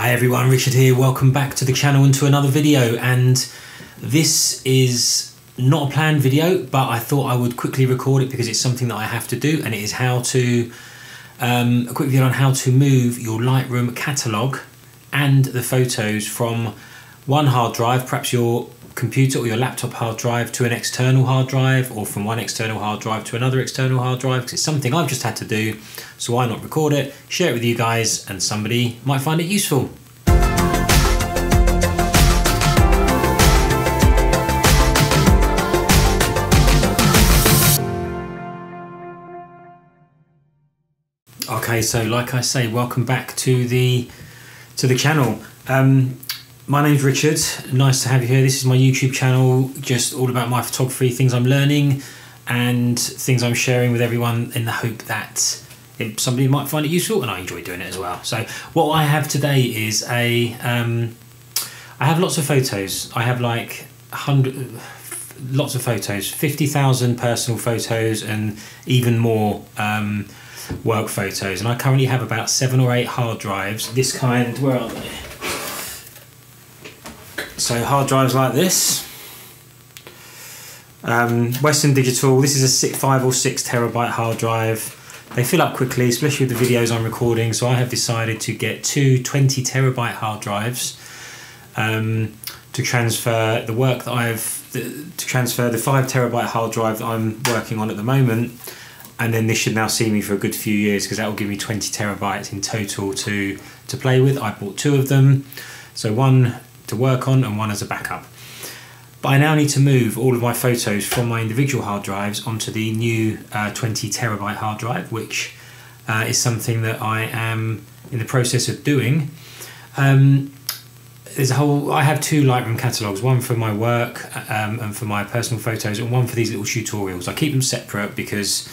Hi everyone, Richard here. Welcome back to the channel and to another video. And this is not a planned video, but I thought I would quickly record it because it's something that I have to do, and it is how to um, a quick video on how to move your Lightroom catalog and the photos from one hard drive, perhaps your computer or your laptop hard drive to an external hard drive or from one external hard drive to another external hard drive because it's something I've just had to do so why not record it share it with you guys and somebody might find it useful. Okay so like I say welcome back to the to the channel. Um, my name's Richard. Nice to have you here. This is my YouTube channel, just all about my photography, things I'm learning, and things I'm sharing with everyone in the hope that somebody might find it useful, and I enjoy doing it as well. So, what I have today is a. Um, I have lots of photos. I have like hundred, lots of photos, fifty thousand personal photos, and even more. Um, work photos and I currently have about seven or eight hard drives this kind where are they so hard drives like this. Um, Western Digital, this is a six, five or six terabyte hard drive. They fill up quickly, especially with the videos I'm recording. So I have decided to get two 20 terabyte hard drives um, to transfer the work that I've to transfer the five terabyte hard drive that I'm working on at the moment. And then this should now see me for a good few years because that will give me 20 terabytes in total to to play with. I bought two of them. So one to work on and one as a backup. But I now need to move all of my photos from my individual hard drives onto the new uh, 20 terabyte hard drive, which uh, is something that I am in the process of doing. Um, there's a whole. I have two Lightroom catalogs, one for my work um, and for my personal photos, and one for these little tutorials. I keep them separate because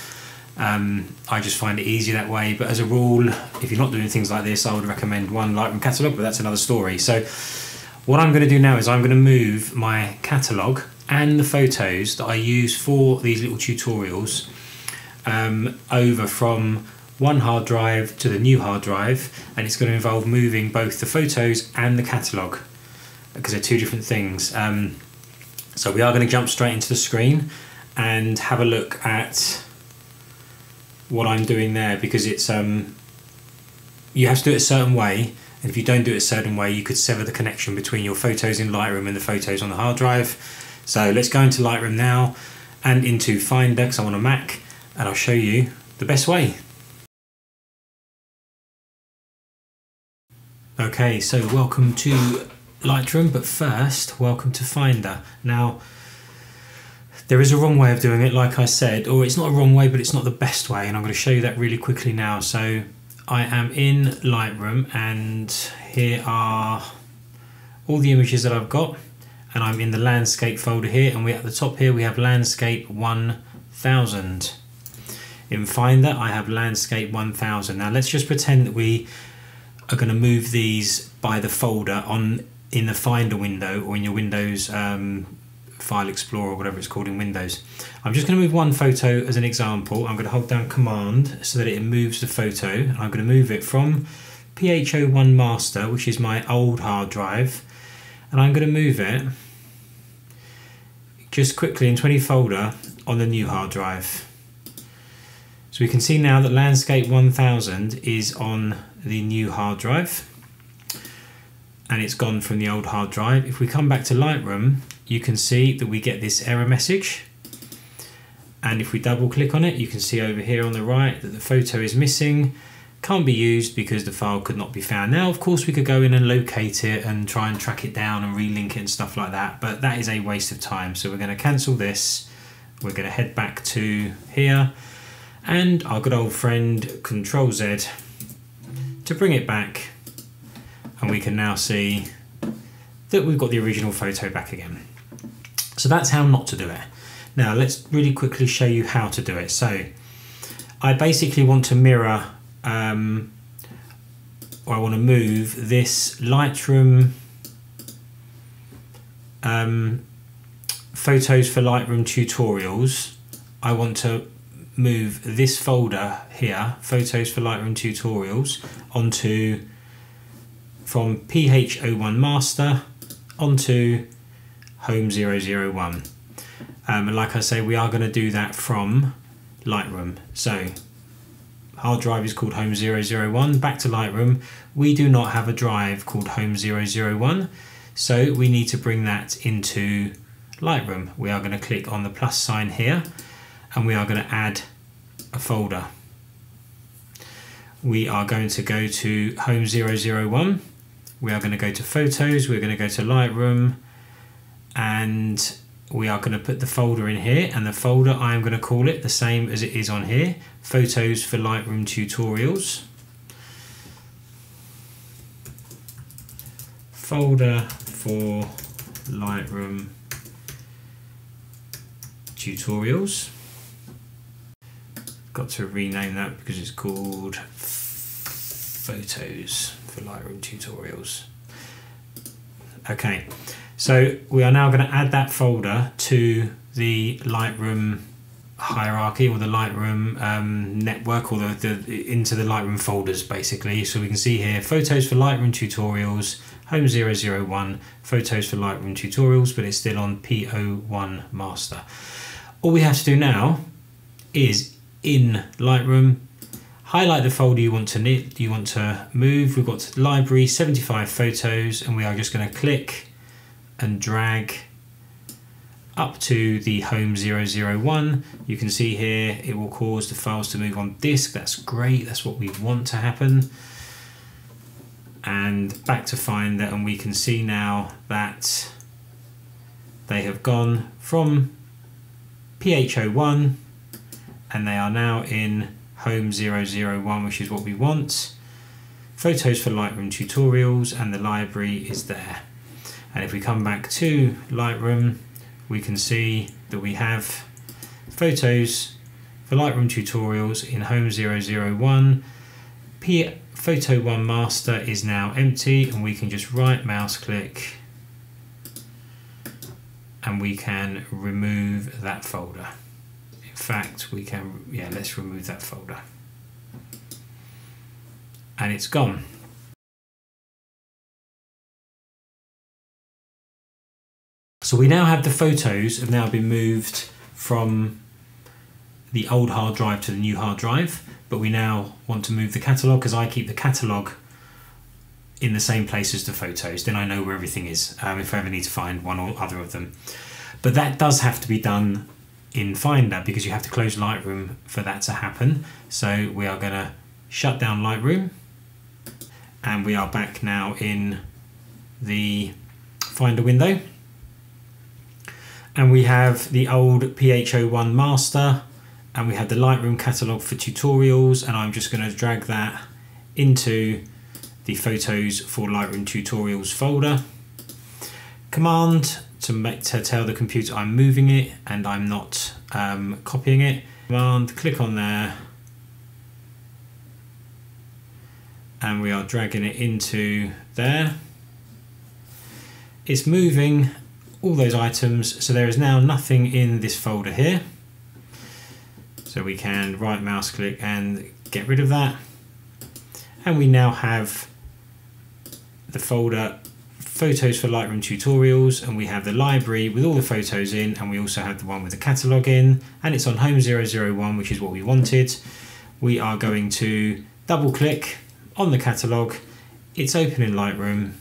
um, I just find it easier that way. But as a rule, if you're not doing things like this, I would recommend one Lightroom catalog. But that's another story. So what I'm going to do now is I'm going to move my catalogue and the photos that I use for these little tutorials um, over from one hard drive to the new hard drive and it's going to involve moving both the photos and the catalogue because they're two different things. Um, so we are going to jump straight into the screen and have a look at what I'm doing there because it's um, you have to do it a certain way and if you don't do it a certain way, you could sever the connection between your photos in Lightroom and the photos on the hard drive. So let's go into Lightroom now and into Finder because I'm on a Mac and I'll show you the best way. Okay, so welcome to Lightroom, but first, welcome to Finder. Now, there is a wrong way of doing it, like I said, or it's not a wrong way, but it's not the best way, and I'm going to show you that really quickly now. So I am in Lightroom and here are all the images that I've got. And I'm in the landscape folder here. And we at the top here we have landscape 1000 in Finder I have landscape 1000 now let's just pretend that we are going to move these by the folder on in the Finder window or in your Windows um, File Explorer or whatever it's called in Windows. I'm just going to move one photo as an example. I'm going to hold down Command so that it moves the photo. I'm going to move it from PHO1 Master, which is my old hard drive, and I'm going to move it just quickly into any folder on the new hard drive. So we can see now that Landscape 1000 is on the new hard drive and it's gone from the old hard drive. If we come back to Lightroom, you can see that we get this error message. And if we double click on it, you can see over here on the right that the photo is missing, can't be used because the file could not be found. Now, of course, we could go in and locate it and try and track it down and relink it and stuff like that, but that is a waste of time. So we're going to cancel this. We're going to head back to here and our good old friend Control Z to bring it back. And we can now see that we've got the original photo back again. So that's how not to do it. Now let's really quickly show you how to do it. So I basically want to mirror, um, or I want to move this Lightroom um, photos for Lightroom tutorials. I want to move this folder here, photos for Lightroom tutorials, onto from PH01 master onto home 001. Um, and like I say, we are going to do that from Lightroom. So hard drive is called home 001. Back to Lightroom. We do not have a drive called home 001. So we need to bring that into Lightroom. We are going to click on the plus sign here and we are going to add a folder. We are going to go to home 001. We are going to go to photos. We're going to go to Lightroom and we are going to put the folder in here and the folder I am going to call it the same as it is on here photos for Lightroom tutorials. Folder for Lightroom tutorials. Got to rename that because it's called photos for Lightroom tutorials. Okay so we are now going to add that folder to the Lightroom hierarchy or the Lightroom um, network or the, the into the Lightroom folders basically. So we can see here photos for Lightroom tutorials, home 001, photos for Lightroom tutorials, but it's still on PO1 master. All we have to do now is in Lightroom highlight the folder you want to you want to move. We've got library 75 photos and we are just going to click and drag up to the home 001 you can see here it will cause the files to move on disk. That's great. That's what we want to happen. And back to finder and we can see now that they have gone from PH01 and they are now in home 001 which is what we want. Photos for Lightroom tutorials and the library is there and if we come back to Lightroom, we can see that we have photos for Lightroom tutorials in Home 001. P Photo 1 Master is now empty and we can just right mouse click and we can remove that folder. In fact, we can, yeah, let's remove that folder. And it's gone. So we now have the photos have now been moved from the old hard drive to the new hard drive, but we now want to move the catalogue because I keep the catalogue in the same place as the photos. Then I know where everything is um, if I ever need to find one or other of them. But that does have to be done in Finder because you have to close Lightroom for that to happen. So we are going to shut down Lightroom and we are back now in the Finder window and we have the old PH01 master and we have the Lightroom catalog for tutorials and I'm just going to drag that into the photos for Lightroom tutorials folder. Command to make to tell the computer I'm moving it and I'm not um, copying it. Command click on there and we are dragging it into there. It's moving all those items. So there is now nothing in this folder here. So we can right mouse click and get rid of that. And we now have the folder photos for Lightroom tutorials and we have the library with all the photos in and we also have the one with the catalogue in and it's on home 001 which is what we wanted. We are going to double click on the catalogue. It's open in Lightroom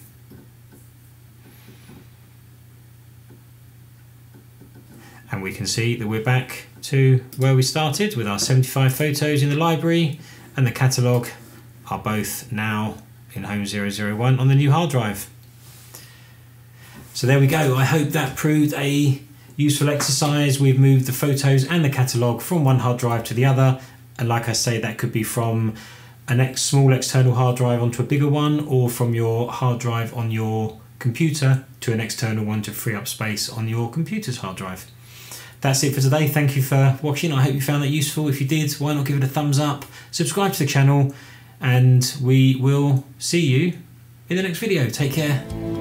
and we can see that we're back to where we started with our 75 photos in the library and the catalogue are both now in Home 001 on the new hard drive. So there we go. I hope that proved a useful exercise. We've moved the photos and the catalogue from one hard drive to the other. And like I say, that could be from a small external hard drive onto a bigger one or from your hard drive on your computer to an external one to free up space on your computer's hard drive that's it for today. Thank you for watching. I hope you found that useful. If you did, why not give it a thumbs up, subscribe to the channel, and we will see you in the next video. Take care.